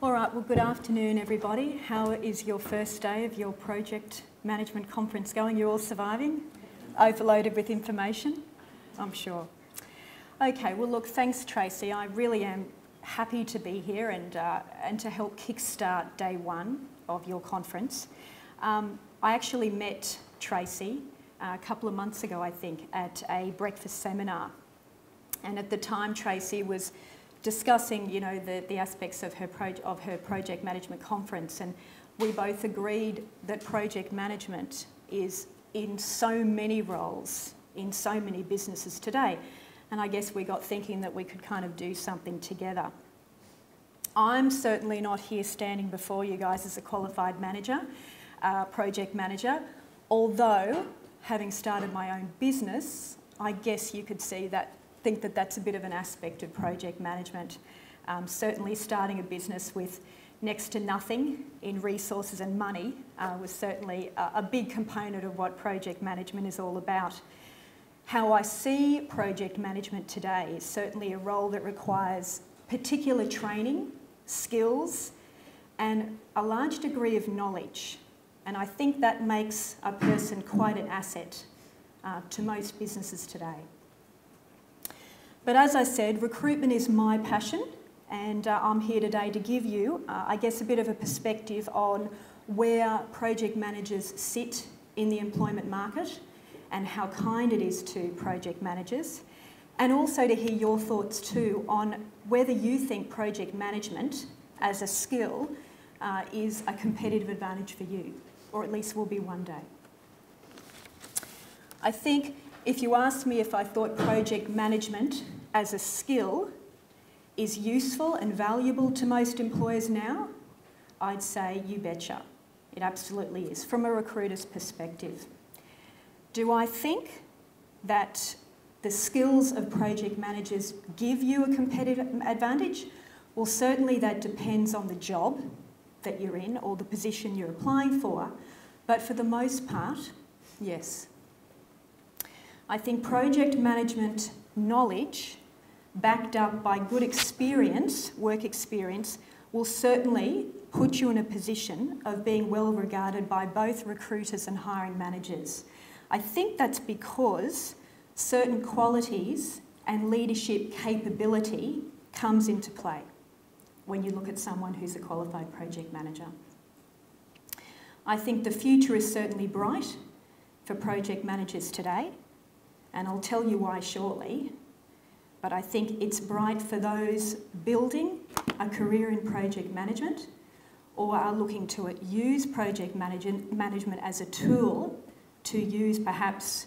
All right, well, good afternoon, everybody. How is your first day of your project management conference going? You're all surviving? Overloaded with information? I'm sure. Okay, well, look, thanks, Tracey. I really am happy to be here and, uh, and to help kickstart day one of your conference. Um, I actually met Tracey uh, a couple of months ago, I think, at a breakfast seminar. And at the time, Tracey was discussing, you know, the, the aspects of her, of her project management conference. And we both agreed that project management is in so many roles, in so many businesses today. And I guess we got thinking that we could kind of do something together. I'm certainly not here standing before you guys as a qualified manager, uh, project manager, although having started my own business, I guess you could see that think that that's a bit of an aspect of project management. Um, certainly starting a business with next to nothing in resources and money uh, was certainly a, a big component of what project management is all about. How I see project management today is certainly a role that requires particular training, skills, and a large degree of knowledge. And I think that makes a person quite an asset uh, to most businesses today. But as I said, recruitment is my passion, and uh, I'm here today to give you, uh, I guess, a bit of a perspective on where project managers sit in the employment market and how kind it is to project managers, and also to hear your thoughts too on whether you think project management as a skill uh, is a competitive advantage for you, or at least will be one day. I think if you asked me if I thought project management as a skill is useful and valuable to most employers now, I'd say you betcha. It absolutely is, from a recruiter's perspective. Do I think that the skills of project managers give you a competitive advantage? Well, certainly that depends on the job that you're in or the position you're applying for, but for the most part, yes. I think project management knowledge backed up by good experience, work experience, will certainly put you in a position of being well regarded by both recruiters and hiring managers. I think that's because certain qualities and leadership capability comes into play when you look at someone who's a qualified project manager. I think the future is certainly bright for project managers today, and I'll tell you why shortly but I think it's bright for those building a career in project management or are looking to use project management as a tool to use perhaps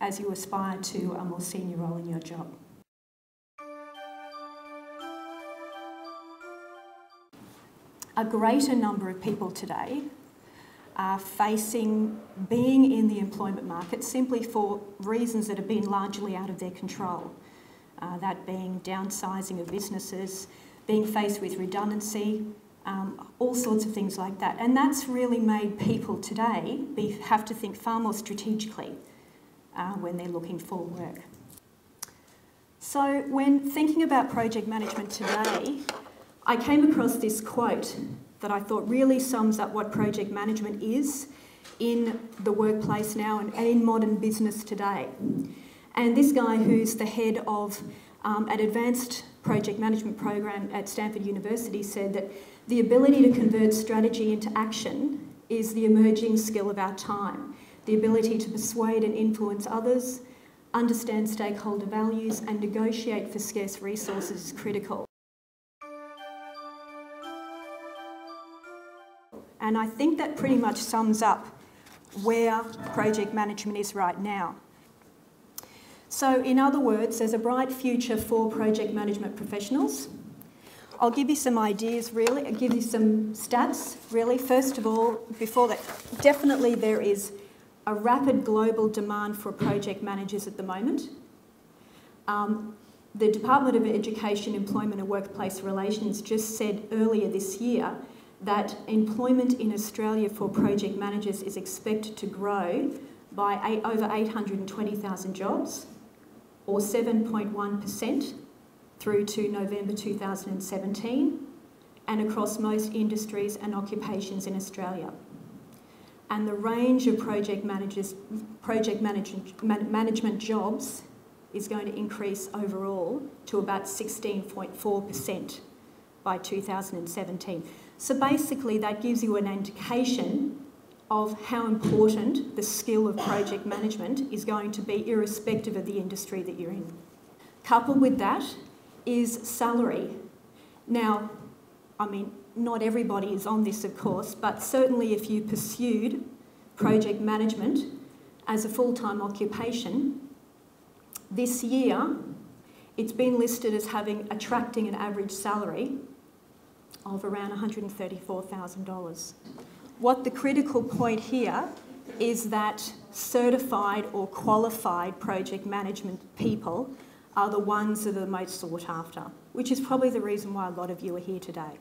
as you aspire to a more senior role in your job. A greater number of people today are facing being in the employment market simply for reasons that have been largely out of their control uh, that being downsizing of businesses, being faced with redundancy, um, all sorts of things like that. And that's really made people today be, have to think far more strategically uh, when they're looking for work. So when thinking about project management today, I came across this quote that I thought really sums up what project management is in the workplace now and, in modern business today. And this guy, who's the head of um, an advanced project management program at Stanford University, said that the ability to convert strategy into action is the emerging skill of our time. The ability to persuade and influence others, understand stakeholder values, and negotiate for scarce resources is critical. And I think that pretty much sums up where project management is right now. So, in other words, there's a bright future for project management professionals. I'll give you some ideas, really, I'll give you some stats, really. First of all, before that, definitely there is a rapid global demand for project managers at the moment. Um, the Department of Education, Employment and Workplace Relations just said earlier this year that employment in Australia for project managers is expected to grow by eight, over 820,000 jobs or 7.1% through to November 2017 and across most industries and occupations in Australia. And the range of project managers, project management, management jobs is going to increase overall to about 16.4% by 2017. So basically, that gives you an indication of how important the skill of project management is going to be, irrespective of the industry that you're in. Coupled with that is salary. Now, I mean, not everybody is on this, of course, but certainly if you pursued project management as a full time occupation, this year it's been listed as having attracting an average salary of around $134,000. What the critical point here is that certified or qualified project management people are the ones that are the most sought after, which is probably the reason why a lot of you are here today.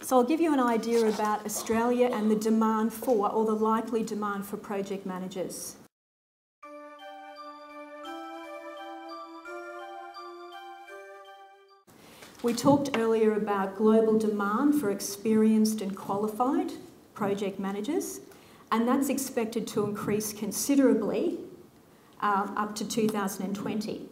So I'll give you an idea about Australia and the demand for, or the likely demand for project managers. We talked earlier about global demand for experienced and qualified project managers, and that's expected to increase considerably uh, up to 2020.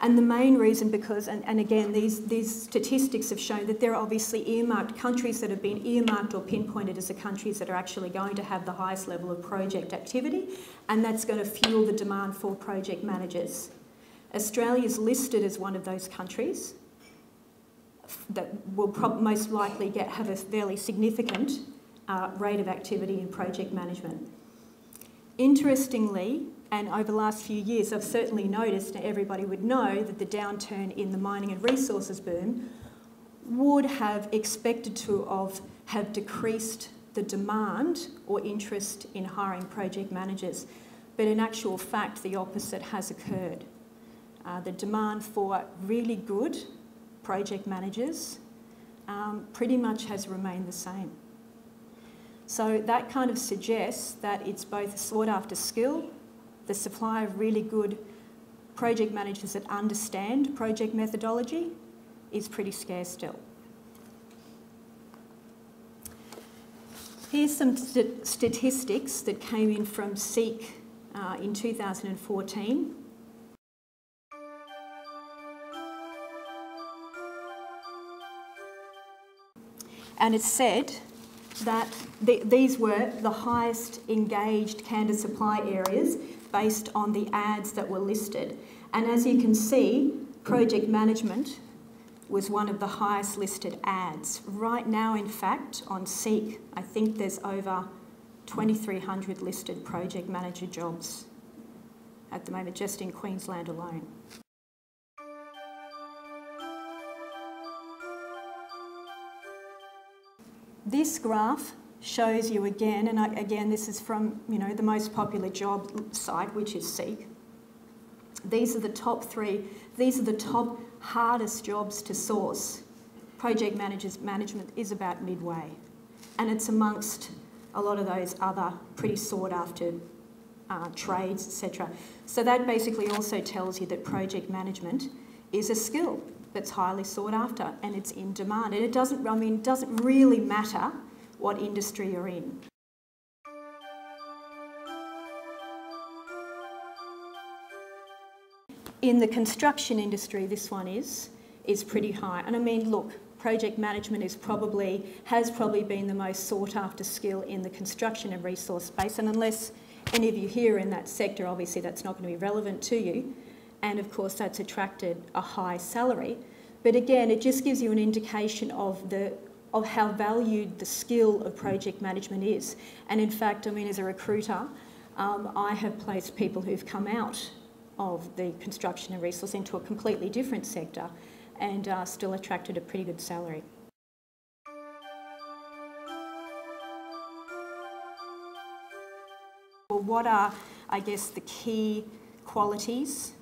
And the main reason, because, and, and again, these, these statistics have shown that there are obviously earmarked countries that have been earmarked or pinpointed as the countries that are actually going to have the highest level of project activity, and that's going to fuel the demand for project managers. Australia is listed as one of those countries that will most likely get, have a fairly significant uh, rate of activity in project management. Interestingly, and over the last few years, I've certainly noticed, and everybody would know, that the downturn in the mining and resources boom would have expected to have, have decreased the demand or interest in hiring project managers. But in actual fact, the opposite has occurred. Uh, the demand for really good project managers um, pretty much has remained the same. So that kind of suggests that it's both sought after skill, the supply of really good project managers that understand project methodology is pretty scarce still. Here's some st statistics that came in from SEEK uh, in 2014. And it said that the, these were the highest engaged candidate supply areas based on the ads that were listed. And as you can see, project management was one of the highest listed ads. Right now, in fact, on Seek, I think there's over 2,300 listed project manager jobs at the moment, just in Queensland alone. This graph shows you again, and again, this is from you know the most popular job site, which is Seek. These are the top three. These are the top hardest jobs to source. Project managers management is about midway, and it's amongst a lot of those other pretty sought after uh, trades, etc. So that basically also tells you that project management is a skill that's highly sought after and it's in demand. And it doesn't, I mean, doesn't really matter what industry you're in. In the construction industry, this one is, is pretty high. And I mean, look, project management is probably, has probably been the most sought after skill in the construction and resource space. And unless any of you here in that sector, obviously that's not going to be relevant to you and of course that's attracted a high salary. But again, it just gives you an indication of the of how valued the skill of project management is. And in fact, I mean, as a recruiter, um, I have placed people who've come out of the construction and resource into a completely different sector and still attracted a pretty good salary. Well, what are, I guess, the key qualities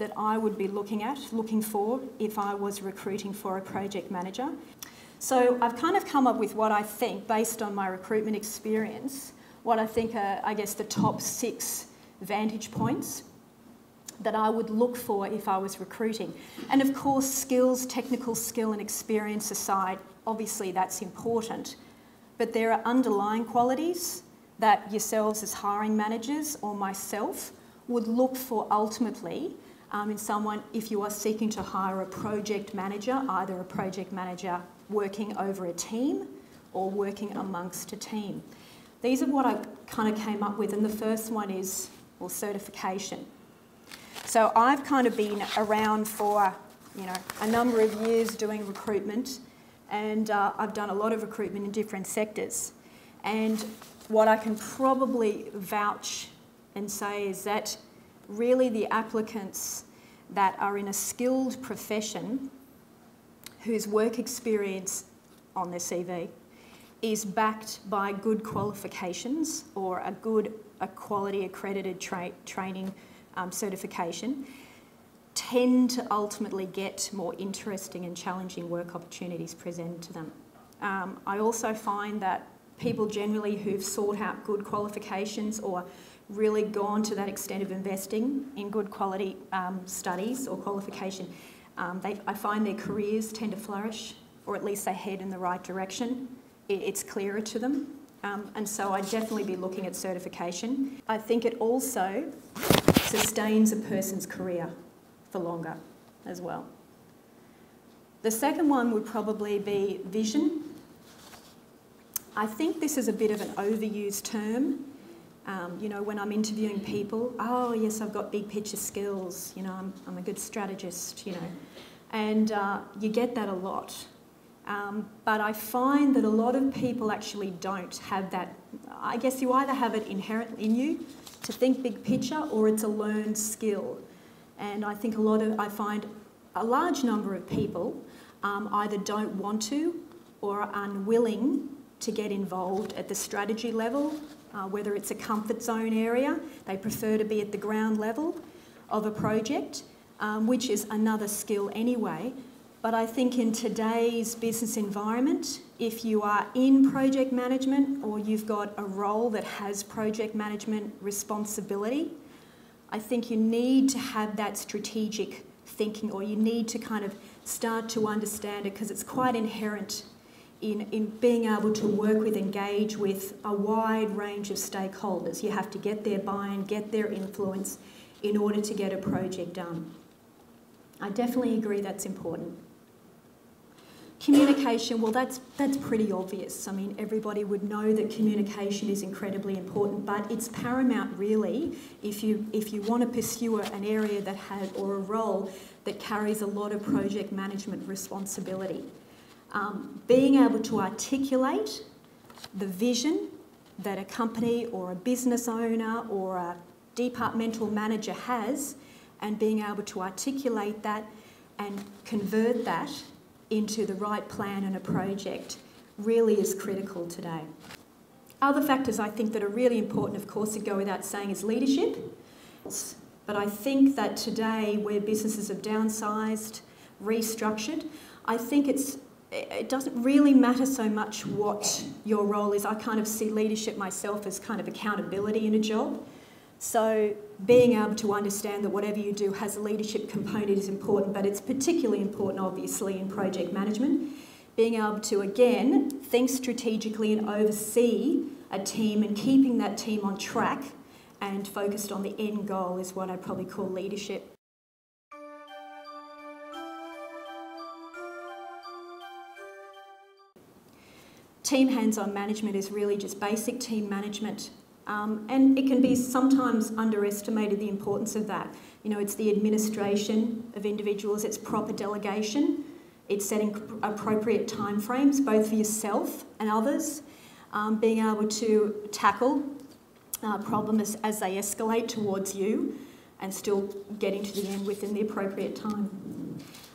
that I would be looking at, looking for, if I was recruiting for a project manager. So I've kind of come up with what I think, based on my recruitment experience, what I think are, I guess, the top six vantage points that I would look for if I was recruiting. And of course, skills, technical skill and experience aside, obviously that's important. But there are underlying qualities that yourselves as hiring managers or myself would look for ultimately um, in someone if you are seeking to hire a project manager, either a project manager working over a team or working amongst a team. These are what I kind of came up with, and the first one is well, certification. So I've kind of been around for you know a number of years doing recruitment, and uh, I've done a lot of recruitment in different sectors. And what I can probably vouch and say is that really the applicants that are in a skilled profession whose work experience on their CV is backed by good qualifications or a good a quality accredited tra training um, certification tend to ultimately get more interesting and challenging work opportunities presented to them. Um, I also find that people generally who've sought out good qualifications or really gone to that extent of investing in good quality um, studies or qualification, um, I find their careers tend to flourish, or at least they head in the right direction. It, it's clearer to them. Um, and so I'd definitely be looking at certification. I think it also sustains a person's career for longer as well. The second one would probably be vision. I think this is a bit of an overused term um, you know, when I'm interviewing people, oh, yes, I've got big picture skills, you know, I'm, I'm a good strategist, you know. And uh, you get that a lot. Um, but I find that a lot of people actually don't have that. I guess you either have it inherent in you to think big picture or it's a learned skill. And I think a lot of, I find a large number of people um, either don't want to or are unwilling to get involved at the strategy level uh, whether it's a comfort zone area, they prefer to be at the ground level of a project, um, which is another skill anyway. But I think in today's business environment, if you are in project management or you've got a role that has project management responsibility, I think you need to have that strategic thinking or you need to kind of start to understand it because it's quite inherent in, in being able to work with, engage with a wide range of stakeholders. You have to get their buy-in, get their influence in order to get a project done. I definitely agree that's important. Communication, well, that's, that's pretty obvious. I mean, everybody would know that communication is incredibly important, but it's paramount really if you, if you want to pursue an area that has, or a role that carries a lot of project management responsibility um, being able to articulate the vision that a company or a business owner or a departmental manager has and being able to articulate that and convert that into the right plan and a project really is critical today. Other factors I think that are really important, of course, that go without saying is leadership. But I think that today, where businesses have downsized, restructured, I think it's it doesn't really matter so much what your role is. I kind of see leadership myself as kind of accountability in a job. So being able to understand that whatever you do has a leadership component is important, but it's particularly important, obviously, in project management. Being able to, again, think strategically and oversee a team and keeping that team on track and focused on the end goal is what I probably call leadership. Team hands-on management is really just basic team management. Um, and it can be sometimes underestimated the importance of that. You know, it's the administration of individuals, it's proper delegation, it's setting appropriate timeframes, both for yourself and others, um, being able to tackle uh, problems as they escalate towards you and still getting to the end within the appropriate time.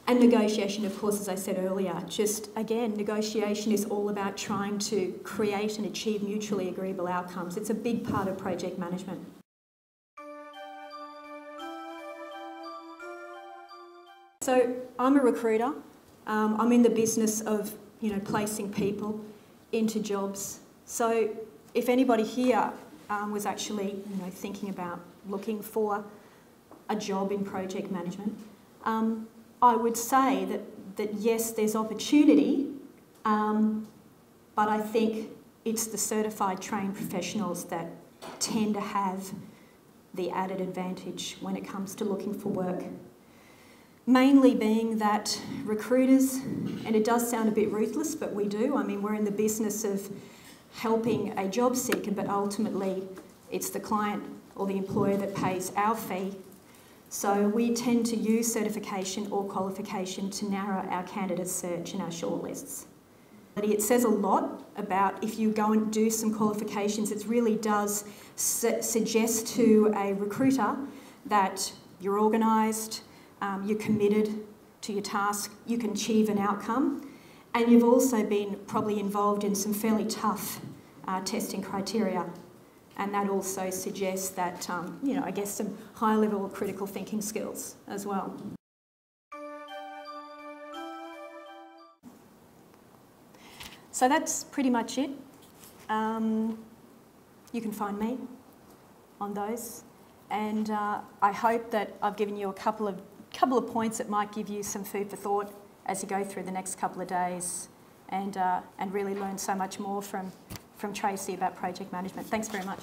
And negotiation, of course, as I said earlier, just again, negotiation is all about trying to create and achieve mutually agreeable outcomes. It's a big part of project management. So I'm a recruiter. Um, I'm in the business of you know placing people into jobs. So if anybody here um, was actually you know thinking about looking for a job in project management, um, I would say that, that yes, there's opportunity, um, but I think it's the certified trained professionals that tend to have the added advantage when it comes to looking for work. Mainly being that recruiters, and it does sound a bit ruthless, but we do. I mean, we're in the business of helping a job seeker, but ultimately it's the client or the employer that pays our fee. So we tend to use certification or qualification to narrow our candidate search and our shortlists. It says a lot about if you go and do some qualifications, it really does su suggest to a recruiter that you're organised, um, you're committed to your task, you can achieve an outcome, and you've also been probably involved in some fairly tough uh, testing criteria. And that also suggests that, um, you know, I guess some high level critical thinking skills as well. So that's pretty much it. Um, you can find me on those. And uh, I hope that I've given you a couple of, couple of points that might give you some food for thought as you go through the next couple of days and, uh, and really learn so much more from, from Tracey about project management. Thanks very much.